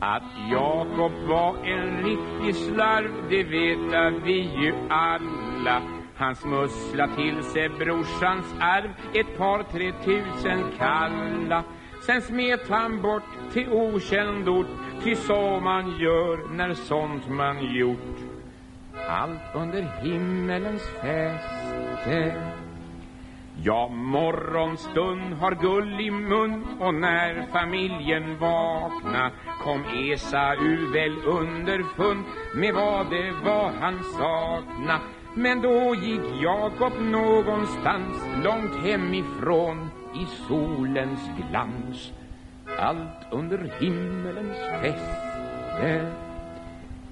Att Jakob var en riktig slarv, det veta vi ju alla. Han smussla till sig brorsans arv, ett par tre tusen kalla. Sen smet han bort till okänd ort, ty så man gör när sånt man gjort. Allt under himmelens fäste. Ja, morgonstund har gull i mun och när familjen vakna kom Esau väl underfund med vad det var han sakna. Men då gick Jakob någonstans långt hemifrån i solens glans. Allt under himmelens fäste.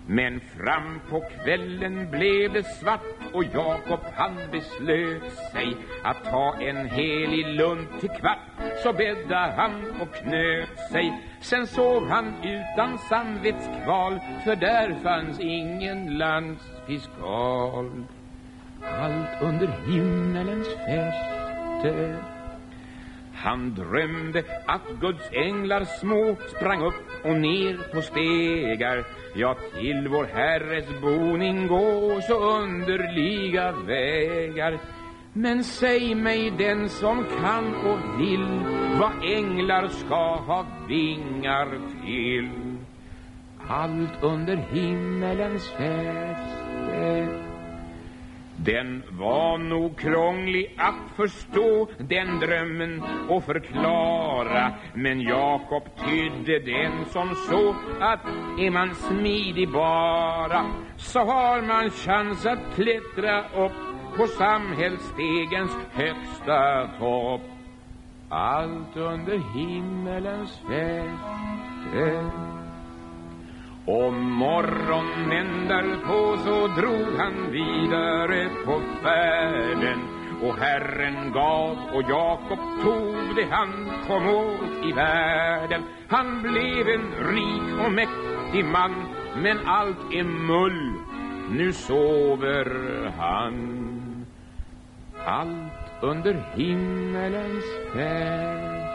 Men fram på kvällen blev det svart och Jakob han beslöt sig att ta en helig lund till kvart. Så bädda han och knöt sig. Sen sov han utan samvetskval för där fanns ingen landsfiskal. Allt under himmelens fäste. Han drömde att Guds änglar små sprang upp och ner på stegar. Ja, till vår Herres boning gå så underliga vägar. Men säg mig den som kan och vill vad änglar ska ha vingar till? Allt under himmelens fäste den var nog krånglig att förstå den drömmen och förklara. Men Jakob tydde den som så att är man smidig bara så har man chans att klättra upp på samhällsstegens högsta topp. Allt under himmelens fäste om morgonen därpå så drog han vidare på färden och Herren gav och Jakob tog det han kom åt i världen. Han blev en rik och mäktig man, men allt är mull. Nu sover han. Allt under himmelens fäste.